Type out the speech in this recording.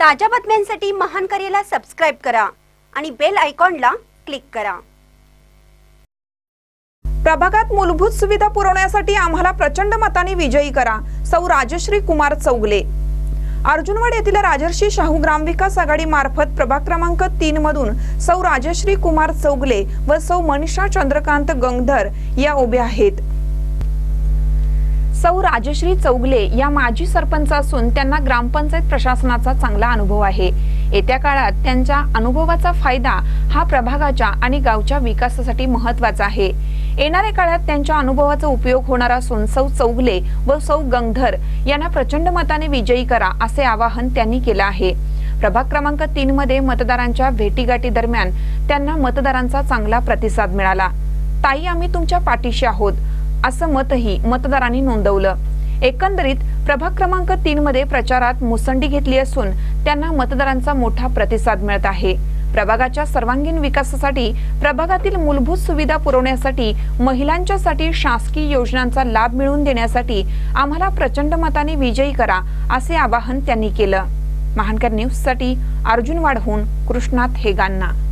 ताज्या बातम्यांसाठी महान करेला सबस्क्राईब करा आणि बेल आयकॉनला क्लिक करा. प्रभागात मूलभूत सुविधा पुरवण्यासाठी आम्हाला प्रचंड मताने विजयी करा सौ राजश्री कुमार चौगले. अर्जुनवाड येथील राजर्षी शाहू ग्रामविकास आघाडी मार्फत प्रभाग क्रमांक तीन मधून सौ राजश्री कुमार चौगले व सौ मनीषा चंद्रकांत गंगधर या उभ्या आहेत. सौ राजश्री चौगले या माजी सरपंच असून त्यांना ग्रामपंचायत प्रशासनाचा चांगला अनुभव आहे. येत्या काळात त्यांच्या अनुभवाचा फायदा हा प्रभागाच्या आणि गावच्या विकासासाठी महत्त्वाचा आहे. येणाऱ्या काळात त्यांच्या अनुभवाचा उपयोग होणार असून सौ चौगले व सौ गंगधर यांना प्रचंड मताने विजयी करा असे आवाहन त्यांनी केलं आहे. प्रभाग क्रमांक तीन मध्ये मतदारांच्या भेटीगाठी दरम्यान त्यांना मतदारांचा चांगला प्रतिसाद मिळाला. ताई आम्ही तुमच्या पाठीशी आहोत. असं मतही मतदारांनी नोंदवलं. एकंदरीत प्रभाग क्रमांक तीन मध्ये प्रचारात मुसंडी घेतली असून त्यांना मतदारांचा मोठा प्रतिसाद मिळत आहे. प्रभागाच्या सर्वांगीण विकासासाठी प्रभागातील मूलभूत सुविधा पुरवण्यासाठी महिलांच्यासाठी शासकीय योजनांचा लाभ मिळवून देण्यासाठी आम्हाला प्रचंड मताने विजयी करा असे आवाहन त्यांनी केलं. महानकर न्यूजसाठी अर्जुन वाढहून कृष्णात हेगांना.